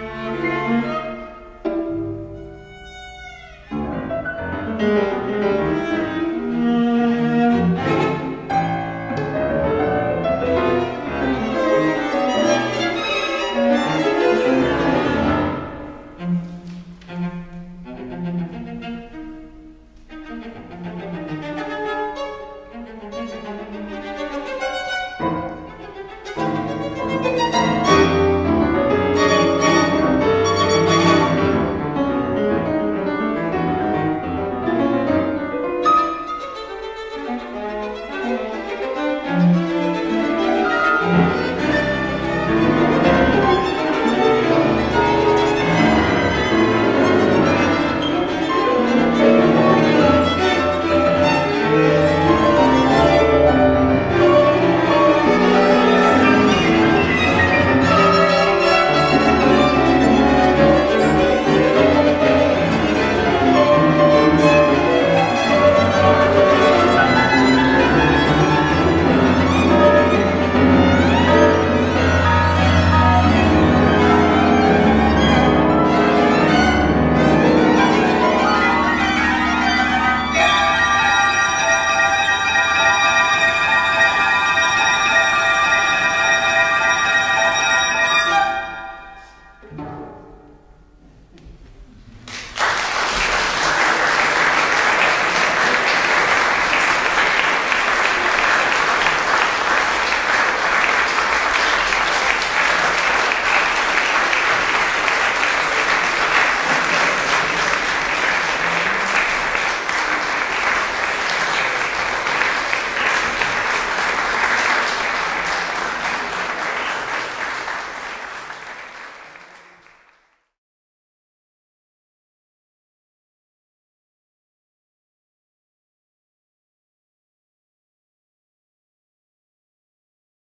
Thank you. Música